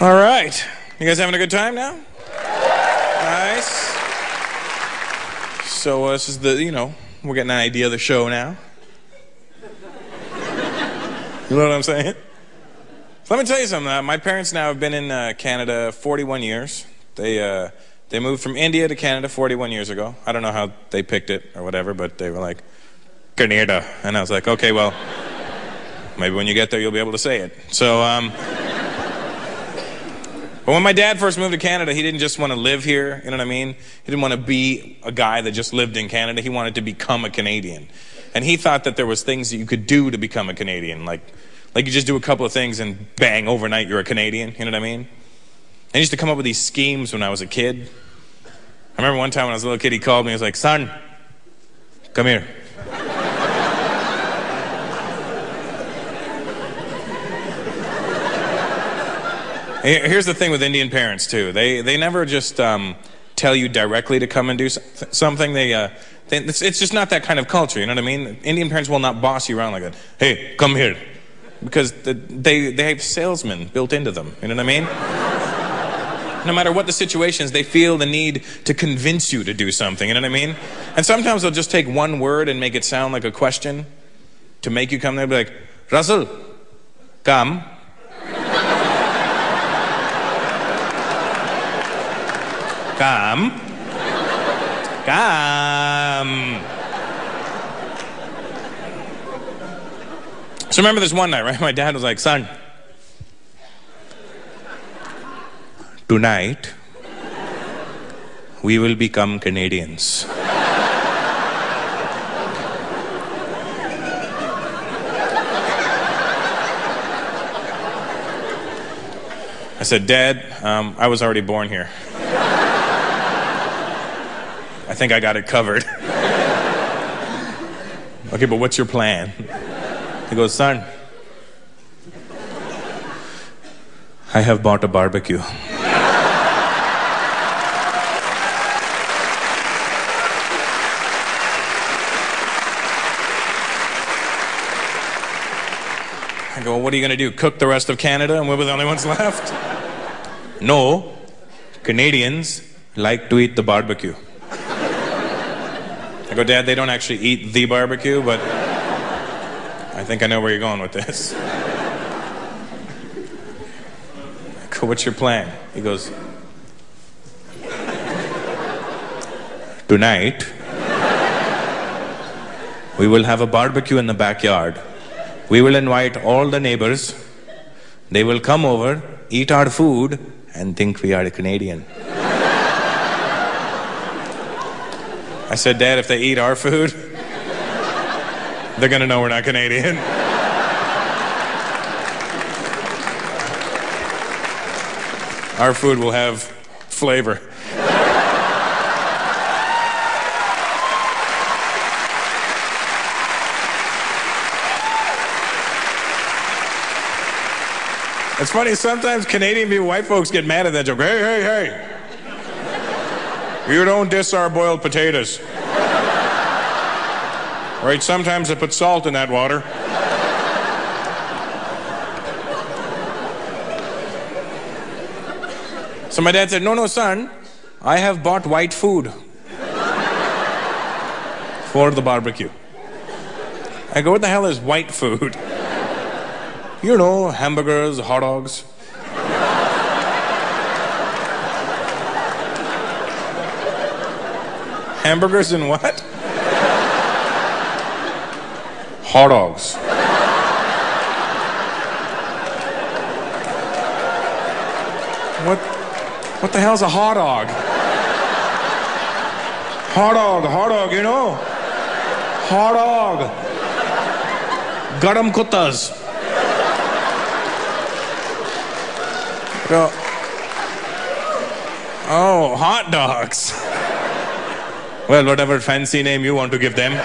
All right. You guys having a good time now? Nice. So uh, this is the, you know, we're getting an idea of the show now. You know what I'm saying? So let me tell you something. Uh, my parents now have been in uh, Canada 41 years. They uh, they moved from India to Canada 41 years ago. I don't know how they picked it or whatever, but they were like, Canada, and I was like, okay, well, maybe when you get there you'll be able to say it. So. Um, but when my dad first moved to Canada, he didn't just want to live here, you know what I mean? He didn't want to be a guy that just lived in Canada. He wanted to become a Canadian. And he thought that there was things that you could do to become a Canadian, like like you just do a couple of things and bang, overnight you're a Canadian, you know what I mean? And he used to come up with these schemes when I was a kid. I remember one time when I was a little kid, he called me, he was like, son, come here. Here's the thing with Indian parents too. They they never just um, tell you directly to come and do something. They, uh, they it's, it's, just not that kind of culture. You know what I mean? Indian parents will not boss you around like that. Hey, come here, because the, they they have salesmen built into them. You know what I mean? no matter what the situations, they feel the need to convince you to do something. You know what I mean? And sometimes they'll just take one word and make it sound like a question to make you come there. Be like, Russell, come. Come. Come. So remember this one night, right? My dad was like, son, tonight we will become Canadians. I said, Dad, um, I was already born here. I think I got it covered. okay, but what's your plan? He goes, Son, I have bought a barbecue. I go, well, what are you going to do? Cook the rest of Canada and we're the only ones left? no. Canadians like to eat the barbecue. I go, Dad, they don't actually eat the barbecue, but I think I know where you're going with this. I go, what's your plan? He goes, Tonight, we will have a barbecue in the backyard. We will invite all the neighbors. They will come over, eat our food, and think we are a Canadian. I said, Dad, if they eat our food, they're going to know we're not Canadian. Our food will have flavor. It's funny, sometimes Canadian people, white folks get mad at that joke. Hey, hey, hey. You don't diss our boiled potatoes. Right? Sometimes I put salt in that water. So my dad said, No, no, son, I have bought white food for the barbecue. I go, What the hell is white food? You know, hamburgers, hot dogs. Hamburgers and what? Hot dogs. What, what the hell's a hot dog? Hot dog, hot dog, you know? Hot dog. Garam kuttas. Oh, hot dogs. Well, whatever fancy name you want to give them. And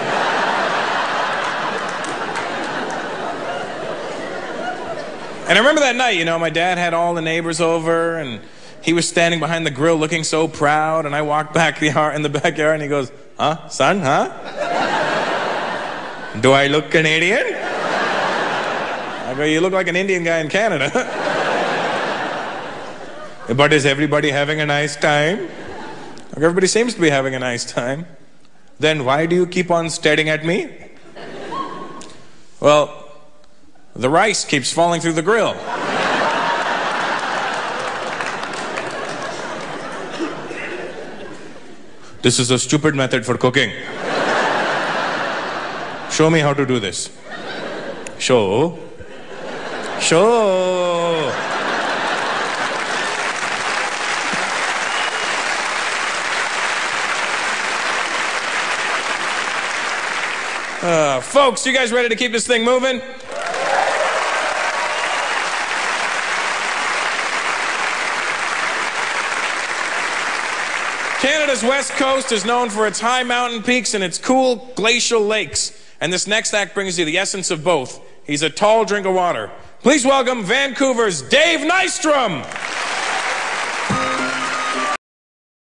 I remember that night, you know, my dad had all the neighbors over and he was standing behind the grill looking so proud and I walked back the in the backyard and he goes, "Huh? Son, huh?" Do I look Canadian? I go, you look like an Indian guy in Canada. but is everybody having a nice time? Everybody seems to be having a nice time. Then why do you keep on staring at me? Well, the rice keeps falling through the grill. This is a stupid method for cooking. Show me how to do this. Show. Show. Uh, folks, you guys ready to keep this thing moving? Canada's west coast is known for its high mountain peaks and its cool glacial lakes. And this next act brings you the essence of both. He's a tall drink of water. Please welcome Vancouver's Dave Nystrom.